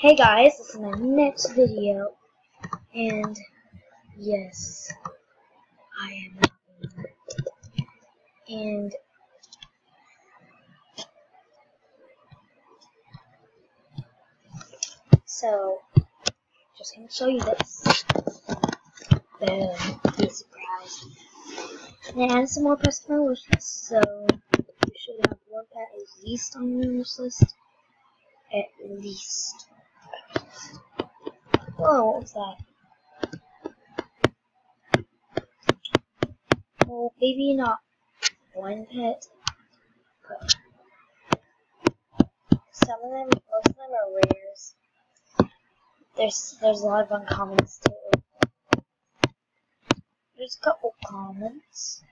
Hey guys, this is my next video, and yes, I am and so, just gonna show you this. Boom, be surprised. And add some more press to my wish list, so you should have one at least on your wish list. At least. Whoa, what was that? Well, maybe not one pet, but some of them, most of them are rares. There's there's a lot of uncommons too. There's a couple commons.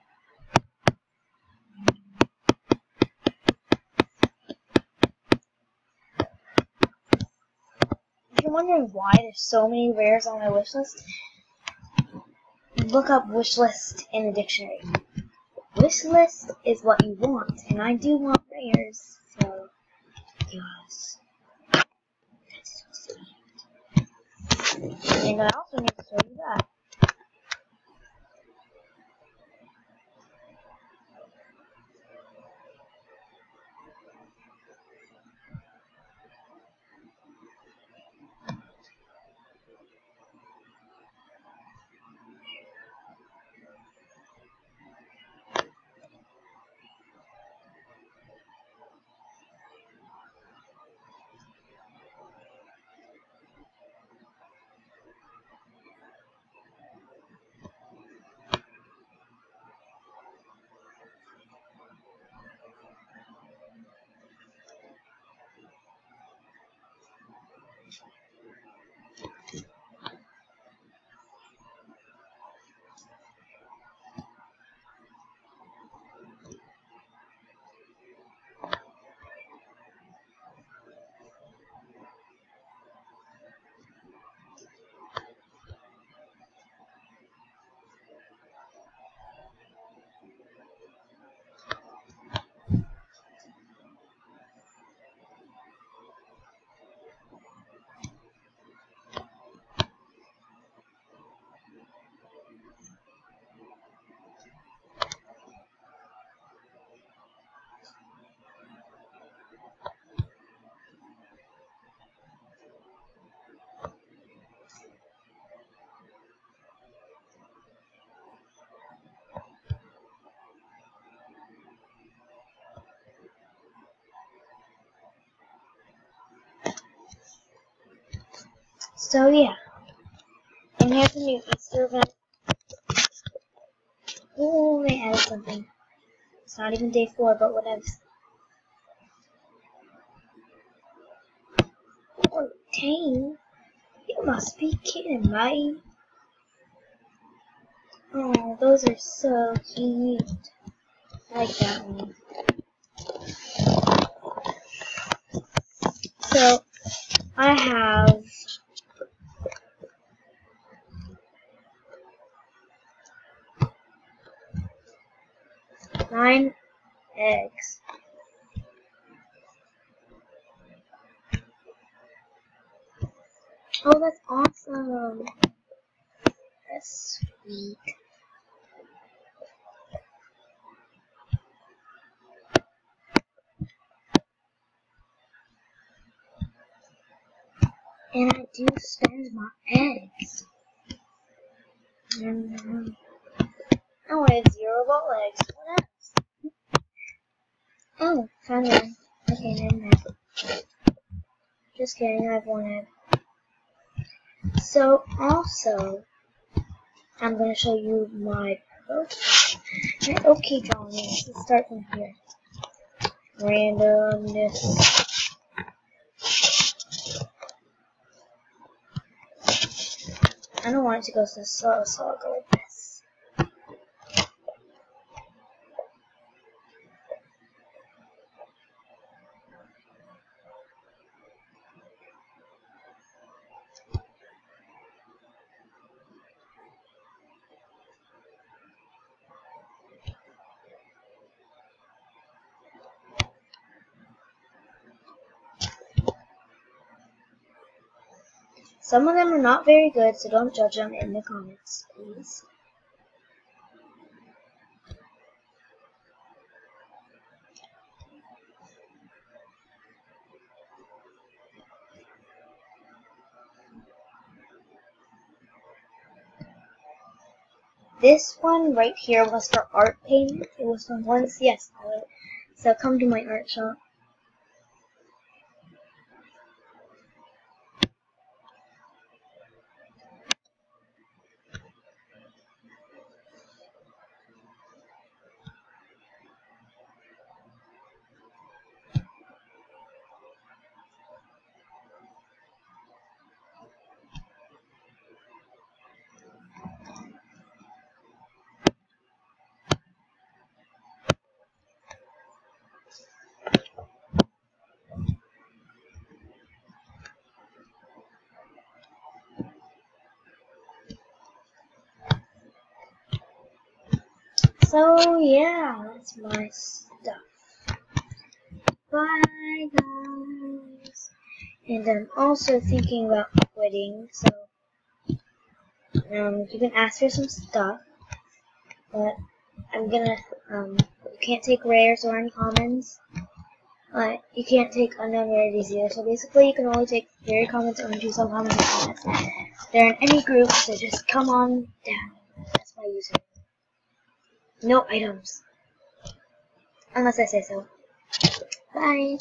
You're wondering why there's so many rares on my wish list, look up wish list in the dictionary. Wish list is what you want, and I do want rares, so yes. That's so. And I also need to show you that. So yeah. And here's a new Easter event. Oh, they added something. It's not even day four, but whatever. Fourteen? You must be kidding, me. Oh, those are so cute. I like that one. So, I have nine eggs. Oh, that's awesome. That's sweet. And I do spend my eggs. Mm-hmm. I wanted zero ball eggs. Oh, found one. Okay, never mind. Just kidding, I have one egg. So, also, I'm going to show you my profile. Okay, Johnny, let's start from here. Randomness. I don't want it to go so slow, so I'll go like Some of them are not very good, so don't judge them in the comments, please. This one right here was for art paint. It was from one CS palette. So come to my art shop. So yeah, that's my stuff. Bye guys. And I'm also thinking about quitting, so um you can ask for some stuff. But I'm gonna um you can't take rares or uncommons. But you can't take unknown rarities either. So basically you can only take rare commons or choose uncommons. They're in any group, so just come on down. That's my username. No items. Unless I say so. Bye.